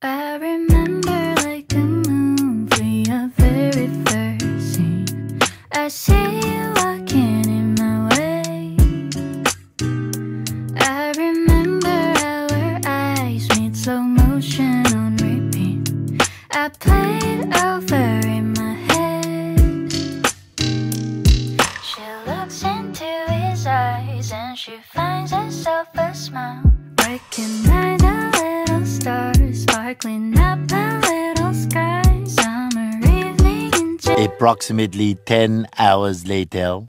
I remember like the movie, our very first scene. I see you walking in my way. I remember our eyes made slow motion on repeat. I played over in my head. She looks into his eyes and she finds herself a smile. A star up little sky. Approximately 10 hours later.